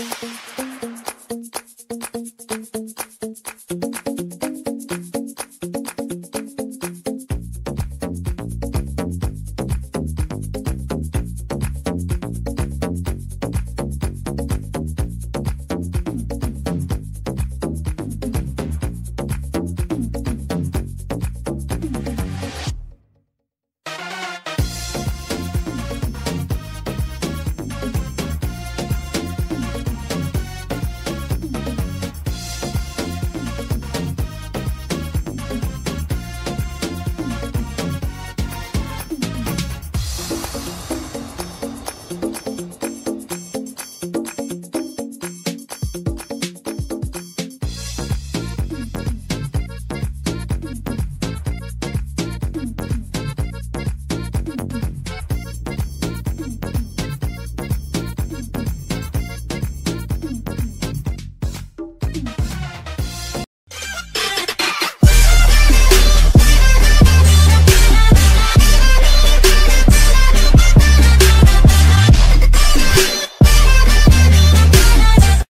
うんうんうんうん。